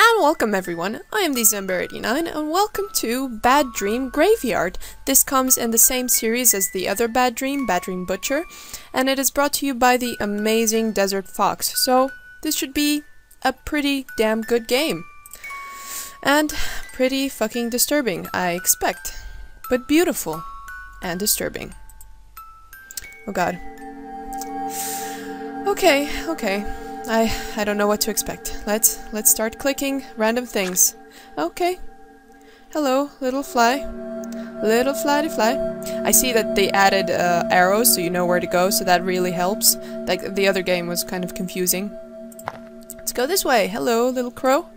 And welcome everyone, I am TheZenBear89 and welcome to Bad Dream Graveyard. This comes in the same series as the other Bad Dream, Bad Dream Butcher, and it is brought to you by the amazing Desert Fox, so this should be a pretty damn good game. And pretty fucking disturbing, I expect. But beautiful and disturbing. Oh god. Okay, okay. I I don't know what to expect. Let's let's start clicking random things. Okay. Hello, little fly. Little flighty fly. I see that they added uh, arrows so you know where to go, so that really helps. Like the other game was kind of confusing. Let's go this way. Hello, little crow.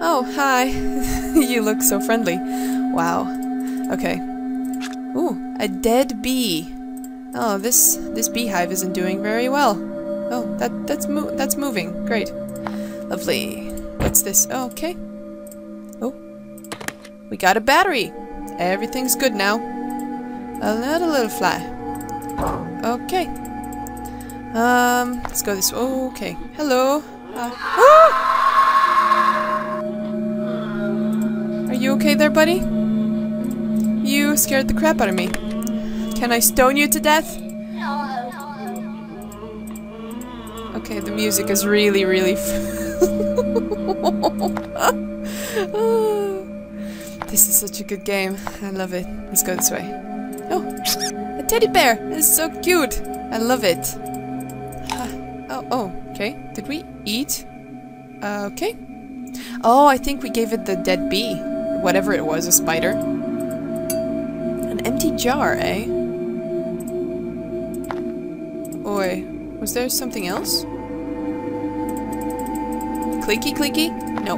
Oh, hi. you look so friendly. Wow. Okay. Ooh, a dead bee. Oh, this this beehive isn't doing very well. Oh, that that's mo that's moving. Great. Lovely. What's this? Oh, okay. Oh. We got a battery. Everything's good now. Another little fly. Okay. Um, let's go this way. Okay. Hello. Uh, ah! Are you okay there, buddy? You scared the crap out of me. Can I stone you to death? Okay, the music is really, really. this is such a good game. I love it. Let's go this way. Oh, a teddy bear! It's so cute! I love it. oh, oh, okay. Did we eat? Uh, okay. Oh, I think we gave it the dead bee. Whatever it was, a spider. An empty jar, eh? Oi, was there something else? Clicky clicky? No.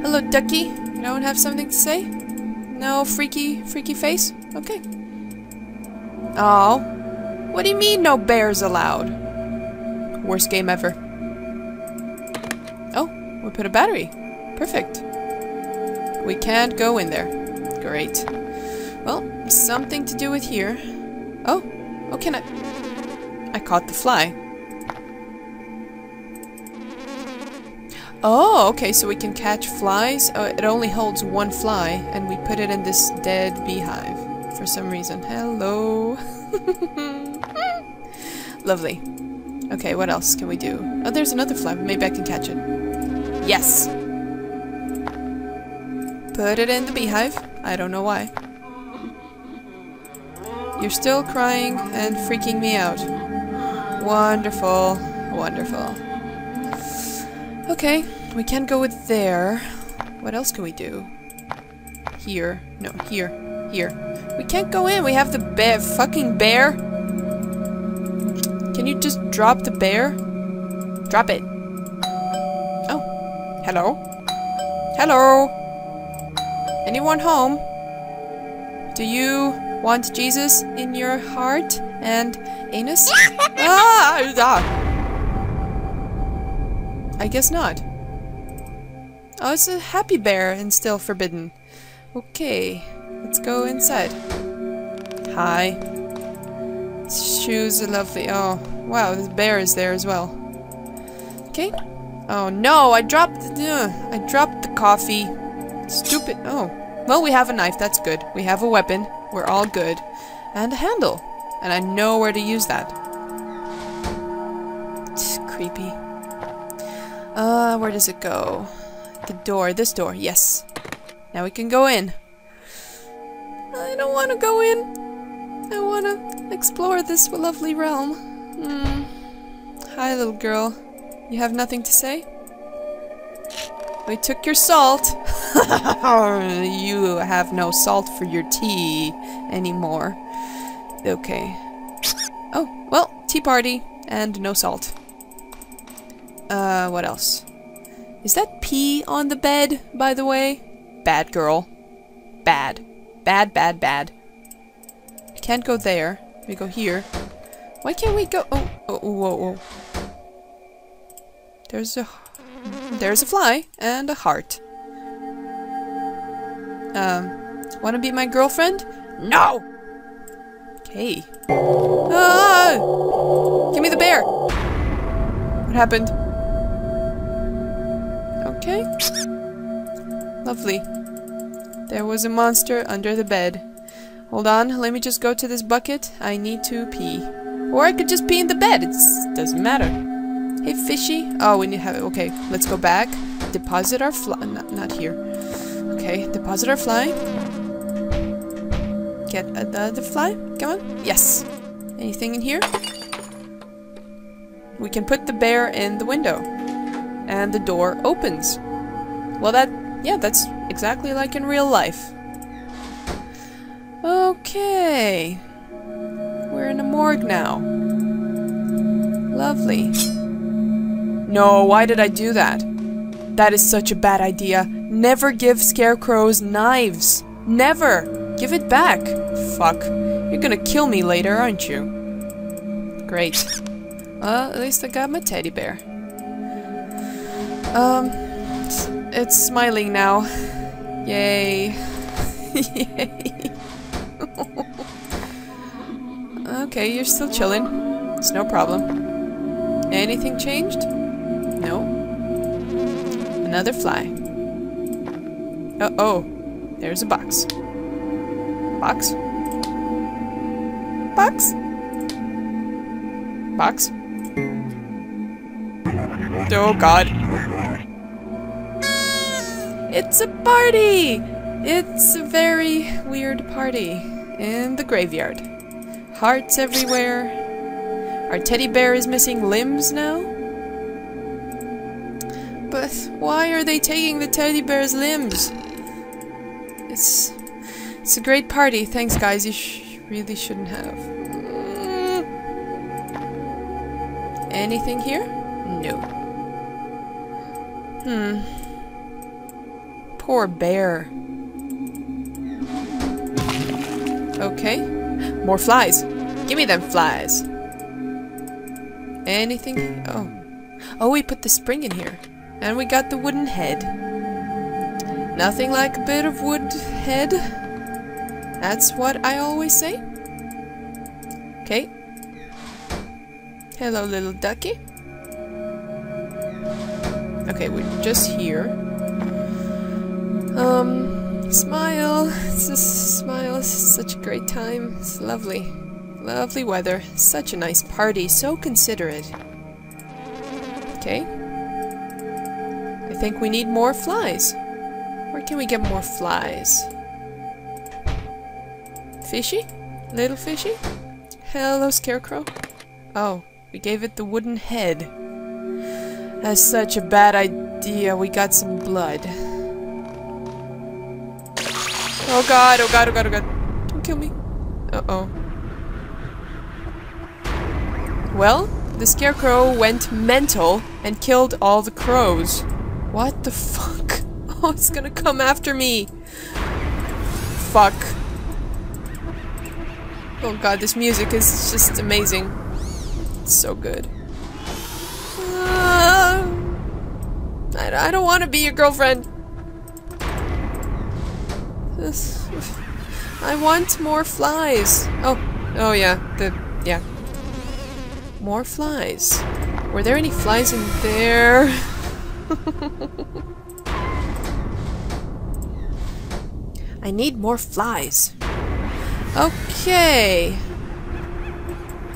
Hello, ducky. You don't have something to say? No freaky, freaky face? Okay. Oh. What do you mean no bears allowed? Worst game ever. Oh, we put a battery. Perfect. We can't go in there. Great. Well, something to do with here. Oh, oh, can I... I caught the fly. Oh, okay, so we can catch flies. Oh, it only holds one fly, and we put it in this dead beehive for some reason. Hello. Lovely. Okay, what else can we do? Oh, there's another fly. Maybe I can catch it. Yes! Put it in the beehive. I don't know why. You're still crying and freaking me out. Wonderful. Wonderful. Okay, we can't go with there. What else can we do? Here. No, here. Here. We can't go in. We have the bear. Fucking bear. Can you just drop the bear? Drop it. Oh. Hello? Hello? Anyone home? Do you want Jesus in your heart and anus? ah, ah! I guess not. Oh, it's a happy bear and still forbidden. Okay, let's go inside. Hi. Shoes are lovely. Oh, wow, this bear is there as well. Okay. Oh no, I dropped uh, I dropped the coffee. Stupid. Oh. Well, we have a knife. That's good. We have a weapon. We're all good. And a handle. And I know where to use that. It's creepy. Uh, where does it go? The door. This door. Yes. Now we can go in. I don't want to go in. I want to explore this lovely realm. Hmm. Hi, little girl. You have nothing to say? We took your salt. you have no salt for your tea anymore. Okay. Oh, well, tea party and no salt. Uh, what else? Is that pee on the bed, by the way? Bad girl. Bad. Bad, bad, bad. Can't go there. We go here. Why can't we go- oh, oh, whoa, whoa. There's a- there's a fly and a heart. Um, wanna be my girlfriend? No! Okay. Ah! Give me the bear! What happened? Okay. Lovely. There was a monster under the bed. Hold on, let me just go to this bucket. I need to pee. Or I could just pee in the bed. It doesn't matter. Hey, fishy. Oh, we need to have it. Okay, let's go back. Deposit our fly. Not, not here. Okay, deposit our fly. Get another fly. Come on. Yes. Anything in here? We can put the bear in the window. And the door opens. Well, that... Yeah, that's exactly like in real life. Okay. We're in a morgue now. Lovely. No, why did I do that? That is such a bad idea. Never give scarecrows knives. Never! Give it back. Fuck. You're gonna kill me later, aren't you? Great. Well, at least I got my teddy bear. Um, it's smiling now. Yay. Yay. okay, you're still chilling. It's no problem. Anything changed? No. Another fly. Uh-oh. There's a box. Box? Box? Box? Oh god. It's a party! It's a very weird party in the graveyard. Hearts everywhere. Our teddy bear is missing limbs now? But why are they taking the teddy bear's limbs? It's it's a great party. Thanks, guys. You sh really shouldn't have. Anything here? No. Hmm. Poor bear. Okay. More flies. Give me them flies. Anything? Oh. Oh, we put the spring in here. And we got the wooden head. Nothing like a bit of wood head. That's what I always say. Okay. Hello, little ducky. Okay, we're just here. Um, smile. It's just smile. It's such a great time. It's lovely. Lovely weather. Such a nice party. So considerate. Okay. I think we need more flies. Where can we get more flies? Fishy? Little fishy? Hello, Scarecrow. Oh, we gave it the wooden head. That's such a bad idea. We got some blood. Oh god, oh god, oh god, oh god. Don't kill me. Uh-oh. Well, the scarecrow went mental and killed all the crows. What the fuck? Oh, it's gonna come after me. Fuck. Oh god, this music is just amazing. It's so good. Uh, I, I don't want to be your girlfriend. This, I want more flies. Oh, oh yeah, the, yeah. More flies. Were there any flies in there? I need more flies. Okay.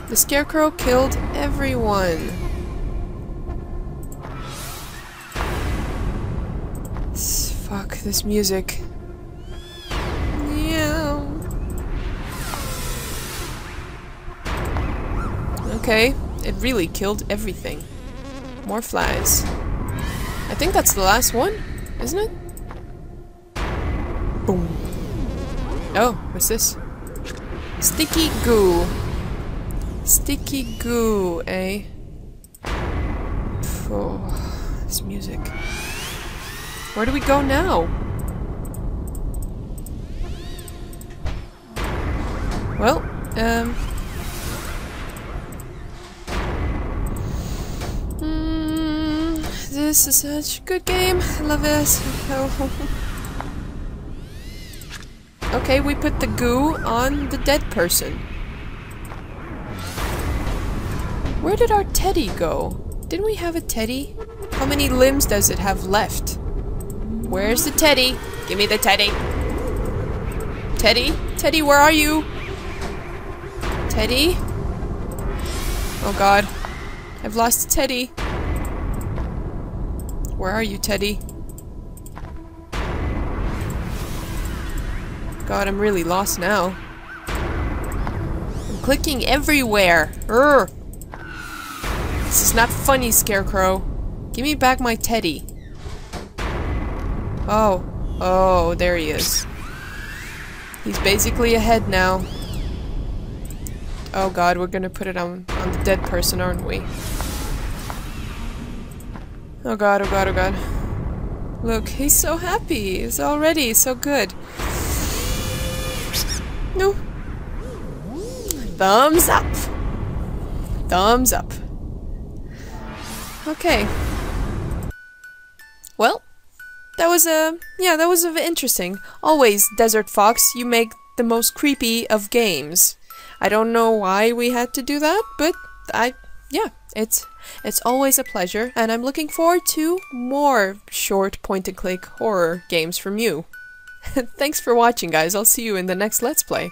The scarecrow killed everyone. Fuck this music. Yeah. Okay, it really killed everything. More flies. I think that's the last one, isn't it? Boom. Oh, what's this? Sticky goo. Sticky goo, eh? Oh, this music. Where do we go now? Well, um... Mm, this is such a good game. I love this. okay, we put the goo on the dead person. Where did our teddy go? Didn't we have a teddy? How many limbs does it have left? Where's the teddy? Give me the teddy. Teddy? Teddy, where are you? Teddy? Oh god. I've lost Teddy. Where are you, Teddy? God, I'm really lost now. I'm clicking everywhere. Urgh. This is not funny, Scarecrow. Give me back my teddy. Oh. Oh, there he is. He's basically ahead now. Oh god, we're gonna put it on, on the dead person, aren't we? Oh god, oh god, oh god. Look, he's so happy. He's already so good. No. Thumbs up. Thumbs up. Okay. Well, that was a uh, yeah, that was interesting. Always, Desert Fox, you make the most creepy of games. I don't know why we had to do that, but I yeah, it's it's always a pleasure, and I'm looking forward to more short point-and-click horror games from you. Thanks for watching, guys. I'll see you in the next Let's Play.